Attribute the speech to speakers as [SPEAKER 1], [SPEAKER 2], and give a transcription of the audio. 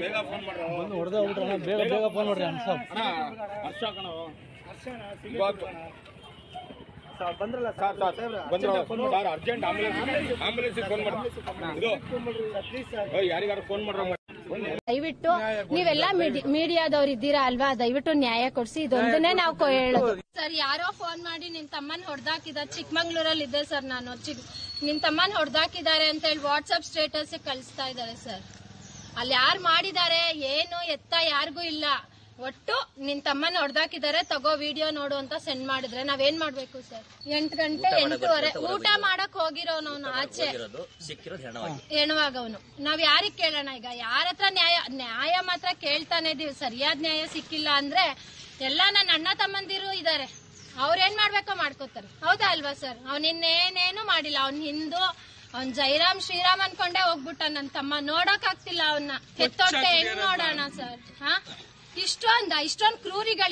[SPEAKER 1] ಬೇಗ ಫೋನ್ ಮಾಡ್ರು.
[SPEAKER 2] ಹೊಡೆದ ಬಿಟ್ರಣ ಬೇಗ ಬೇಗ ಫೋನ್ ಮಾಡ್ರಿ
[SPEAKER 1] ಅಣ್ಣ ಹರ್ಷ ಕಣ. ಇವಾಗ ಬಂದ್ರಲ್ಲ ಸರ್ ಬಂದ್ರು sir urgent ambulance ambulance phone ಮಾಡಿ ಇದು ಓಯ್, ಯಾರಿಗಾರು ಫೋನ್ ಮಾಡ್ರ.
[SPEAKER 3] ದಯವಿಟ್ಟು ನೀವೆಲ್ಲ ಮೀಡಿಯಾದವ್ರು ಇದ್ದೀರಾ ಅಲ್ವಾ? ದಯವಿಟ್ಟು ನ್ಯಾಯ ಕೊಡ್ಸಿ. ಇದೊಂದನ್ನೇ ನಾವು ಹೇಳೋದು. ಸರ್ ಯಾರೋ ಫೋನ್ ಮಾಡಿ ನಿನ್ ತಮ್ಮನ್ ಹೊಡೆದಾಕಿದ ಚಿಕ್ಕಮಂಗ್ಳೂರಲ್ಲಿ ಇದ್ದೆ ಸರ್ ನಾನು. ಚಿಕ್ ನಿನ್ ತಮ್ಮನ್ ಹೊಡೆದಾಕಿದ್ದಾರೆ ಅಂತ ಹೇಳಿ ವಾಟ್ಸ್ಆಪ್ ಸ್ಟೇಟಸ್ ಕಳಿಸ್ತಾ ಇದ್ದಾರೆ ಸರ್. ಅಲ್ಲಿ ಯಾರು ಮಾಡಿದ್ದಾರೆ ಏನು ಎತ್ತ ಯಾರಿಗೂ ಇಲ್ಲ. ಒಟ್ಟು ನಿನ್ ತಮ್ಮನ ಹೊಡೆದಾಕಿದ್ದಾರೆ ತಗೋ ವಿಡಿಯೋ ನೋಡು ಅಂತ ಸೆಂಡ್ ಮಾಡಿದ್ರೆ. ನಾವೇನ್ ಮಾಡ್ಬೇಕು ಸರ್ ಎಂಟು ಗಂಟೆ ಎಂಟೂವರೆ. ಊಟ ಮಾಡಕ್ ಹೋಗಿರೋನವ್ನು ಆಚೆ.
[SPEAKER 4] ಹೆಣವಾಗವನು ಹೆಣವಾಗಿ.
[SPEAKER 3] ಹೆಣುವಾಗವನು. ನಾವ್ ಯಾರಿಗ್ ಕೇಳೋಣ ಈಗ? ಯಾರ ಹತ್ರ ನ್ಯಾಯ ನ್ಯಾಯ ಮಾತ್ರ ಕೇಳ್ತಾನೆ ಇದೀವಿ. ಸರಿಯಾದ ನ್ಯಾಯ ಸಿಕ್ಕಿಲ್ಲ ಅಂದ್ರೆ ಎಲ್ಲ ನನ್ನ ಅಣ್ಣ ತಮ್ಮಂದಿರು ಇದಾರೆ. ಅವ್ರೇನ್ ಮಾಡ್ಬೇಕೋ ಮಾಡ್ಕೋತಾರೆ. ಹೌದಾ ಅಲ್ವಾ ಸರ್ ಅವ್ನ ಇನ್ನೇನೇನು ಮಾಡಿಲ್ಲ. ಅವ್ನ ಹಿಂದೂ ಅವ್ನ್ ಜೈರಾಮ್ ಶ್ರೀರಾಮ್ ಅನ್ಕೊಂಡೆ ಹೋಗ್ಬಿಟ್ಟ ನನ್ ತಮ್ಮ. ನೋಡಕ್ ಆಗ್ತಿಲ್ಲ ಅವನ್ನ ಹೆತ್ತೊಟ್ಟೆ ಹೆಂಗ್ ನೋಡೋಣ ಸರ್? ಹಾ? ಇಷ್ಟೊಂದ ಇಷ್ಟೊಂದ್ ಕ್ರೂರಿಗಳು